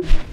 you